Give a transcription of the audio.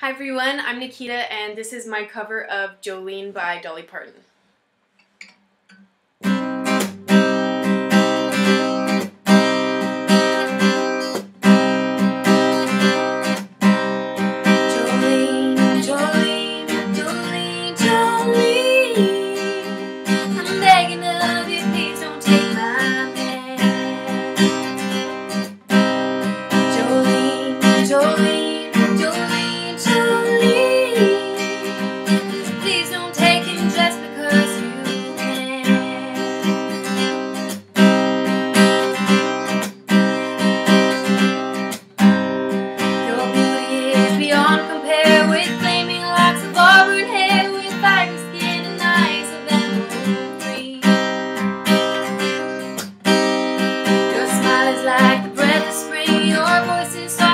Hi everyone, I'm Nikita and this is my cover of Jolene by Dolly Parton. glasses